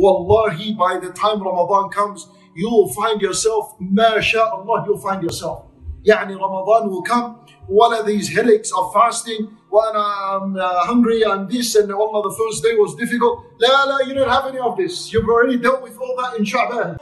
Wallahi, by the time Ramadan comes, you will find yourself, mashallah, you'll find yourself. Yani Ramadan will come, one of these headaches of fasting, when I'm uh, hungry, I'm this, and Allah, the first day was difficult. La, la, you don't have any of this. You've already dealt with all that in Sha'ban.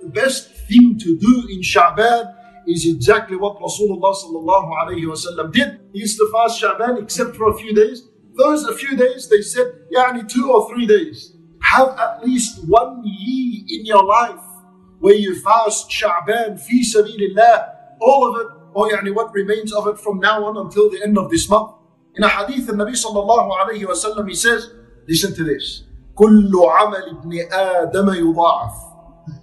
The best thing to do in Sha'ban is exactly what Rasulullah sallallahu alayhi wasallam did. He used to fast Sha'ban except for a few days. Those a few days, they said, yani two or three days. Have at least one year in your life where you fast Sha'ban fi sabilillah, all of it, or yani what remains of it from now on until the end of this month. In a hadith, the Nabi sallallahu alayhi wasallam, he says, listen to this. كل عمل ابن آدم يضاعف.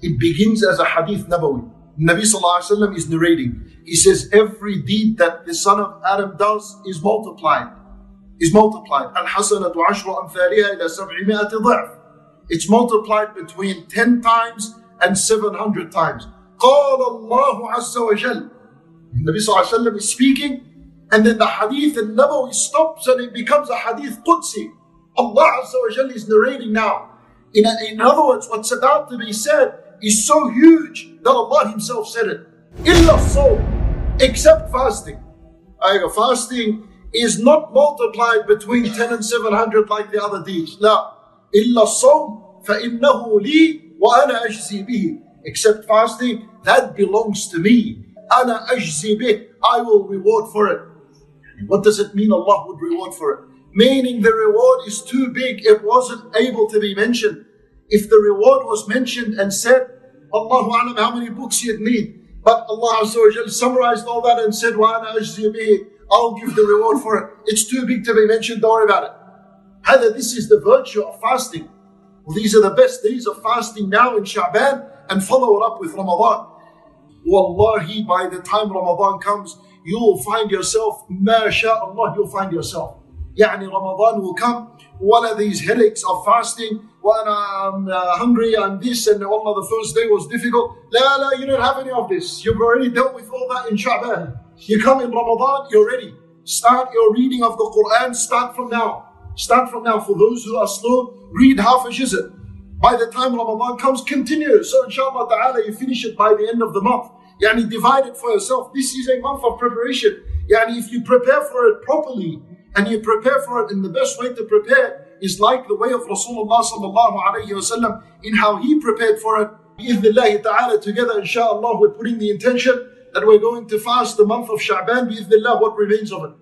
It begins as a hadith nabawi. Nabi Sallallahu is narrating. He says, Every deed that the son of Adam does is multiplied. Is multiplied. الحسنة عشر أمثالها إلى سبعمائة ضعف. It's multiplied between 10 times and 700 times. قال الله عز وجل. Nabi Sallallahu is speaking, and then the hadith and Nabawi stops and it becomes a hadith Qudsi. Allah Azza wa is narrating now. In, in other words, what's about to be said is so huge that Allah Himself said it. Illa soul, except fasting. Fasting is not multiplied between 10 and 700 like the other deeds. لا. إلا الصوم فإنه لي وأنا أجزي به. Except fasting, that belongs to me. أنا أجزي به. I will reward for it. What does it mean Allah would reward for it? Meaning the reward is too big, it wasn't able to be mentioned. if the reward was mentioned and said, Allahu alam, how many books you'd need. But Allah summarized all that and said, Wa ana I'll give the reward for it. It's too big to be mentioned, don't worry about it. Heather, this is the virtue of fasting. Well, these are the best days of fasting now in Sha'ban and follow it up with Ramadan. Wallahi, by the time Ramadan comes, you'll find yourself, mashallah, you'll find yourself. Yani Ramadan will come, one of these headaches of fasting, when I'm uh, hungry, I'm this, and Allah, the first day was difficult. La, la, you don't have any of this. You've already dealt with all that in Sha'ban. You come in Ramadan, you're ready. Start your reading of the Quran, start from now. Start from now. For those who are slow, read half a juz'ah. By the time Ramadan comes, continue. So inshallah ta'ala, you finish it by the end of the month. Yani divide it for yourself. This is a month of preparation. Yani if you prepare for it properly, and you prepare for it in the best way to prepare is like the way of Rasulullah sallallahu alayhi wasallam in how he prepared for it. Bi'idhnillahi ta'ala together inshallah we're putting the intention that we're going to fast the month of Sha'ban bi'idhnillah what remains of it.